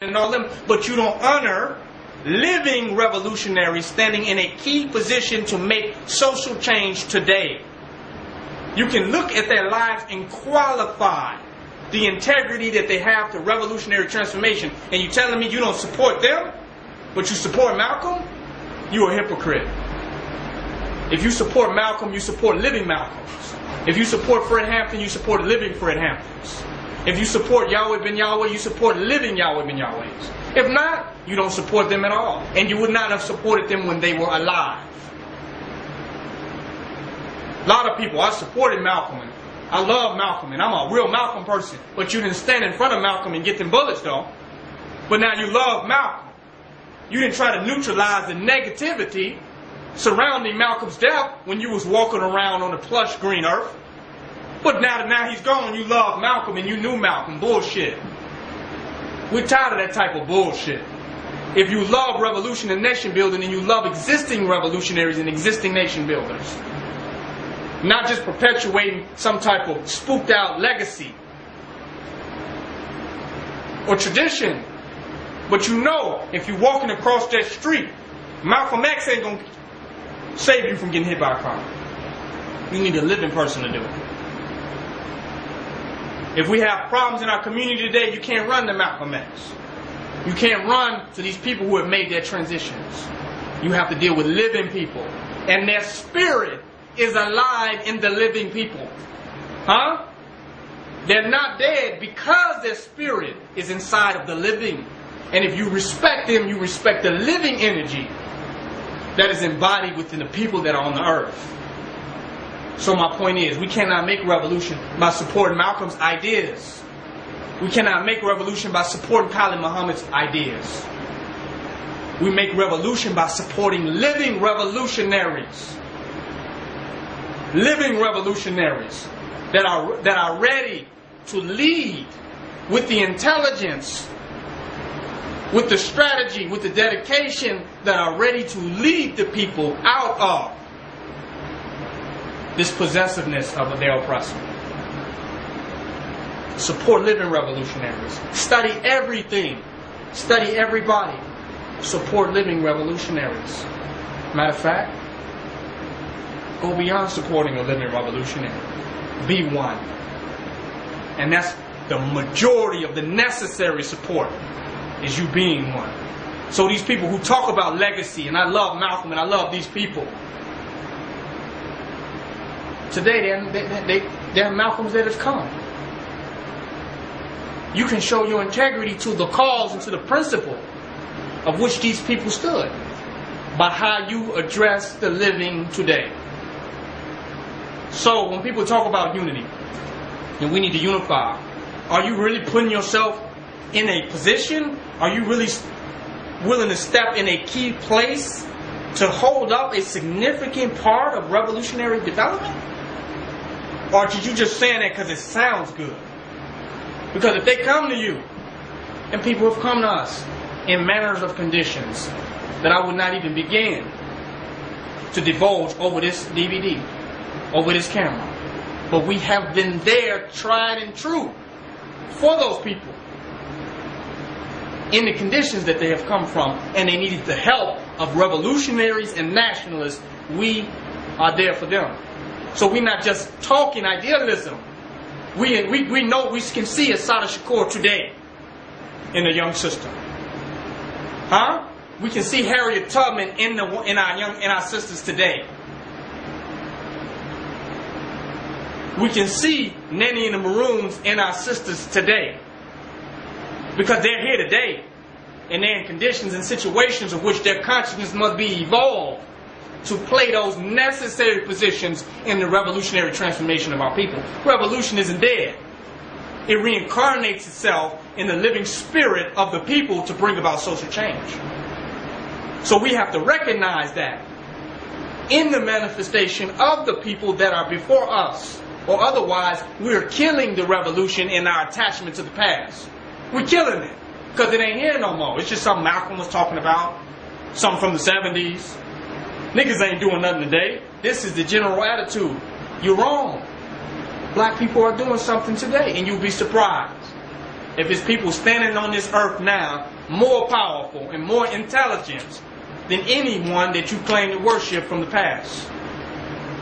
and all them, but you don't honor living revolutionaries standing in a key position to make social change today. You can look at their lives and qualify the integrity that they have to revolutionary transformation, and you telling me you don't support them, but you support Malcolm? You're a hypocrite. If you support Malcolm, you support living Malcolms. If you support Fred Hampton, you support living Fred Hamptons. If you support Yahweh ben Yahweh, you support living Yahweh ben Yahwehs. If not, you don't support them at all. And you would not have supported them when they were alive. A lot of people, I supported Malcolm. I love Malcolm, and I'm a real Malcolm person. But you didn't stand in front of Malcolm and get them bullets, though. But now you love Malcolm. You didn't try to neutralize the negativity surrounding Malcolm's death when you was walking around on the plush green earth. But now that now he's gone, you love Malcolm and you knew Malcolm. Bullshit. We're tired of that type of bullshit. If you love revolution and nation building, and you love existing revolutionaries and existing nation builders. Not just perpetuating some type of spooked out legacy or tradition. But you know, if you're walking across that street, Malcolm X ain't gonna save you from getting hit by a car. You need a living person to do it. If we have problems in our community today, you can't run to Malcolm X. You can't run to these people who have made their transitions. You have to deal with living people. And their spirit is alive in the living people. Huh? They're not dead because their spirit is inside of the living. And if you respect them, you respect the living energy that is embodied within the people that are on the earth. So my point is, we cannot make revolution by supporting Malcolm's ideas. We cannot make revolution by supporting Khalid Muhammad's ideas. We make revolution by supporting living revolutionaries. Living revolutionaries that are, that are ready to lead with the intelligence, with the strategy, with the dedication that are ready to lead the people out of this possessiveness of their oppressor. Support living revolutionaries. Study everything. Study everybody. Support living revolutionaries. Matter of fact, go beyond supporting a living revolutionary. Be one. And that's the majority of the necessary support is you being one. So these people who talk about legacy, and I love Malcolm and I love these people, Today, they're, they, they, they're Malcolms that have come. You can show your integrity to the cause and to the principle of which these people stood by how you address the living today. So, when people talk about unity and we need to unify, are you really putting yourself in a position? Are you really willing to step in a key place to hold up a significant part of revolutionary development? Or did you just saying that because it sounds good? Because if they come to you, and people have come to us in manners of conditions that I would not even begin to divulge over this DVD, over this camera. But we have been there, tried and true, for those people in the conditions that they have come from, and they needed the help of revolutionaries and nationalists. We are there for them. So we're not just talking idealism. We, we, we know we can see Assata Shakur today in the young sister. Huh? We can see Harriet Tubman in the in our young in our sisters today. We can see Nanny and the Maroons in our sisters today. Because they're here today. And they're in conditions and situations of which their consciousness must be evolved to play those necessary positions in the revolutionary transformation of our people. Revolution isn't dead. It reincarnates itself in the living spirit of the people to bring about social change. So we have to recognize that in the manifestation of the people that are before us, or otherwise, we're killing the revolution in our attachment to the past. We're killing it because it ain't here no more. It's just something Malcolm was talking about, something from the 70s, Niggas ain't doing nothing today. This is the general attitude. You're wrong. Black people are doing something today, and you'll be surprised. if it's people standing on this earth now more powerful and more intelligent than anyone that you claim to worship from the past.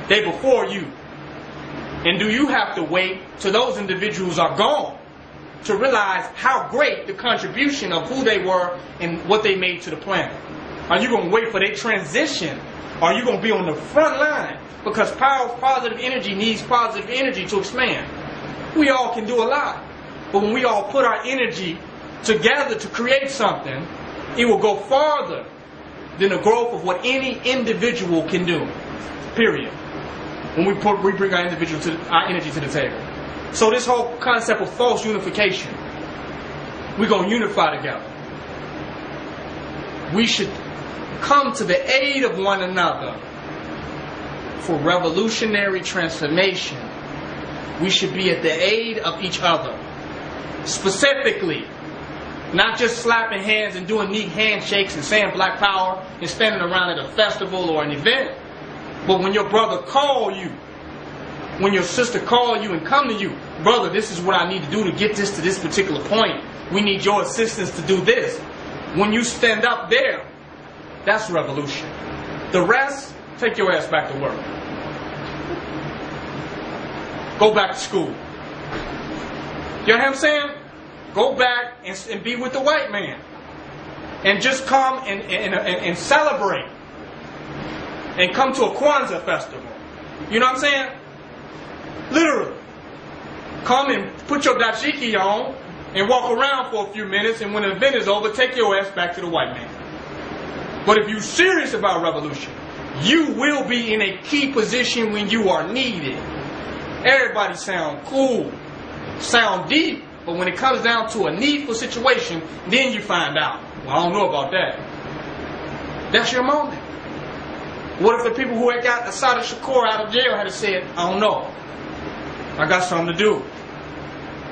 They before you. And do you have to wait till those individuals are gone to realize how great the contribution of who they were and what they made to the planet? Are you going to wait for their transition? Are you going to be on the front line? Because power, positive energy needs positive energy to expand. We all can do a lot. But when we all put our energy together to create something, it will go farther than the growth of what any individual can do. Period. When we put we bring our individual to our energy to the table. So this whole concept of false unification, we're gonna unify together. We should come to the aid of one another for revolutionary transformation. We should be at the aid of each other. Specifically, not just slapping hands and doing neat handshakes and saying black power and standing around at a festival or an event. But when your brother call you, when your sister call you and come to you, brother, this is what I need to do to get this to this particular point. We need your assistance to do this. When you stand up there, that's revolution. The rest, take your ass back to work. Go back to school. You know what I'm saying? Go back and, and be with the white man. And just come and, and, and, and celebrate. And come to a Kwanzaa festival. You know what I'm saying? Literally. Come and put your dashiki on and walk around for a few minutes, and when the event is over, take your ass back to the white man. But if you're serious about revolution, you will be in a key position when you are needed. Everybody sound cool, sound deep, but when it comes down to a needful situation, then you find out. Well, I don't know about that. That's your moment. What if the people who had got Assata Shakur out of jail had said, I don't know. I got something to do.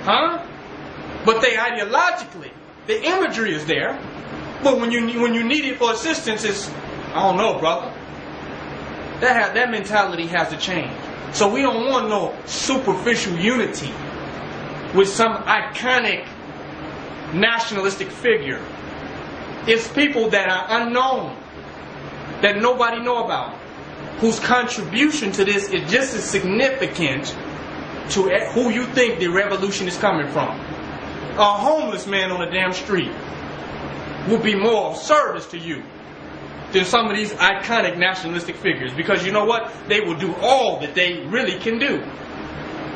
Huh? But they ideologically, the imagery is there. But when you when you need it for assistance, it's I don't know, brother. That ha- that mentality has to change. So we don't want no superficial unity with some iconic nationalistic figure. It's people that are unknown, that nobody know about, whose contribution to this is just as significant to who you think the revolution is coming from. A homeless man on a damn street would be more of service to you than some of these iconic nationalistic figures because you know what? They will do all that they really can do.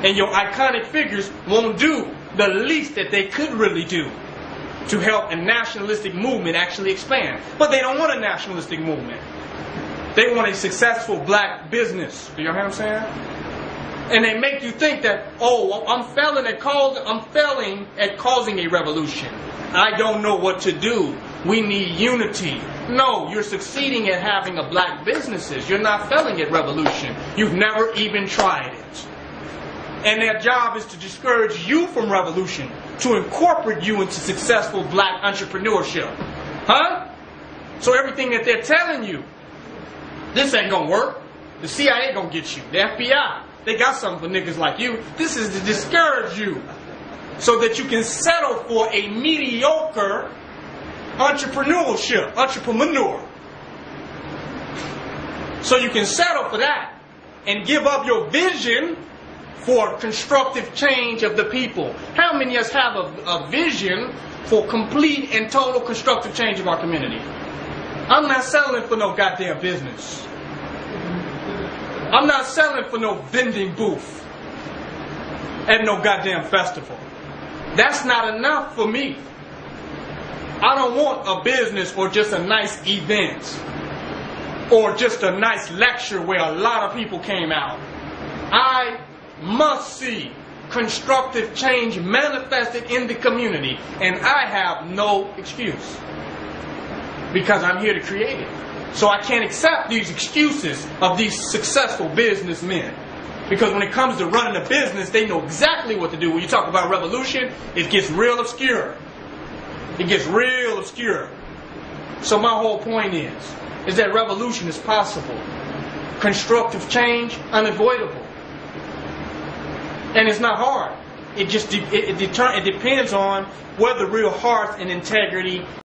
And your iconic figures won't do the least that they could really do to help a nationalistic movement actually expand. But they don't want a nationalistic movement. They want a successful black business. Do you know what I'm saying? And they make you think that, oh, I'm failing at cause, I'm failing at causing a revolution. I don't know what to do. We need unity. No, you're succeeding at having a black businesses. You're not failing at revolution. You've never even tried it. And their job is to discourage you from revolution, to incorporate you into successful black entrepreneurship. Huh? So everything that they're telling you, this ain't gonna work. The CIA gonna get you. The FBI, they got something for niggas like you. This is to discourage you so that you can settle for a mediocre entrepreneurship, entrepreneur. So you can settle for that and give up your vision for constructive change of the people. How many of us have a, a vision for complete and total constructive change of our community? I'm not selling for no goddamn business. I'm not selling for no vending booth at no goddamn festival. That's not enough for me. I don't want a business or just a nice event or just a nice lecture where a lot of people came out. I must see constructive change manifested in the community, and I have no excuse because I'm here to create it. So I can't accept these excuses of these successful businessmen. Because when it comes to running a business, they know exactly what to do. When you talk about revolution, it gets real obscure. It gets real obscure. So my whole point is, is that revolution is possible. Constructive change, unavoidable. And it's not hard. it just de- it, it, deter- it depends on where the real heart and integrity